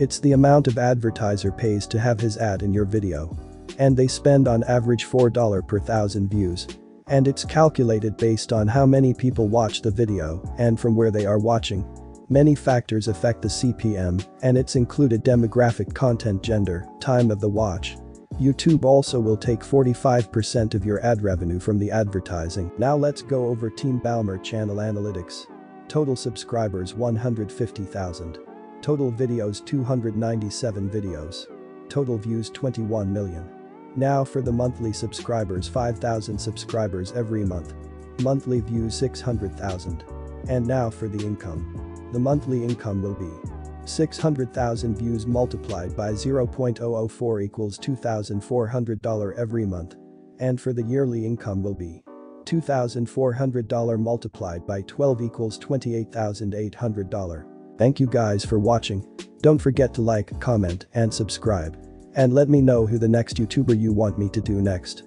It's the amount of advertiser pays to have his ad in your video. And they spend on average $4 per thousand views. And it's calculated based on how many people watch the video and from where they are watching. Many factors affect the CPM, and it's included demographic content gender, time of the watch. YouTube also will take 45% of your ad revenue from the advertising. Now let's go over Team Balmert channel analytics. Total subscribers 150,000. Total videos 297 videos. Total views 21 million. Now for the monthly subscribers 5,000 subscribers every month. Monthly views 600,000. And now for the income. The monthly income will be 600,000 views multiplied by 0.004 equals $2,400 every month. And for the yearly income will be $2,400 multiplied by 12 equals $28,800. Thank you guys for watching. Don't forget to like, comment, and subscribe. And let me know who the next YouTuber you want me to do next.